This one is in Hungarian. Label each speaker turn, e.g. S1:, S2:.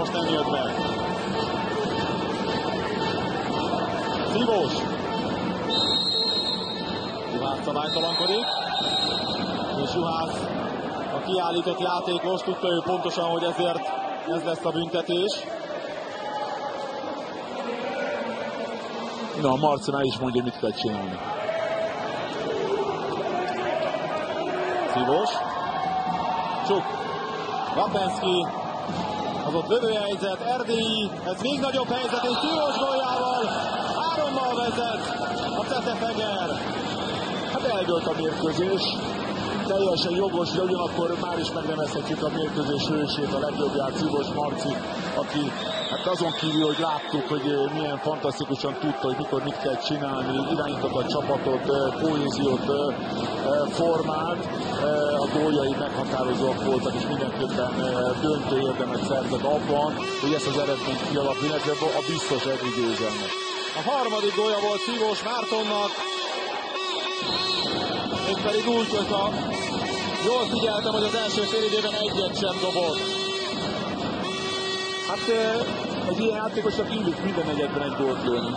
S1: most nem jött be. Szívós. Juhász szabálytalankodik. És Juhász a kiállított játékos, tudta ő pontosan, hogy ezért ez lesz a büntetés.
S2: Na, a Marci már is mondja, mit kell csinálni.
S1: Szívós. Csuk. Rapenszki. Az ott lövő helyzet. Erdélyi. Ez még nagyobb helyzet. És Szívós góljával. Hárommal vezet. A Cetefeger.
S2: Hát eldőlt a mérkőzés. Teljesen jogos, de ugyanakkor már is megnevezhetjük a mérkőzés hősét, a legjobbját, Szívos Marci, aki hát azon kívül, hogy láttuk, hogy milyen fantasztikusan tudta, hogy mikor mit kell csinálni, irányított a csapatot, poéziót formált, a góljai meghatározóak voltak, és mindenképpen döntő érdemet szerzett abban, hogy ezt az eredményt kialakul, illetve a biztos eddig.
S1: A harmadik gólya volt Szívós Mártonnak, pedig úgy, hogyha jól figyeltem, hogy az első fél időben egyet sem dobott.
S2: Hát egy ilyen játékosnak illik minden egyetben egy gólt lőni.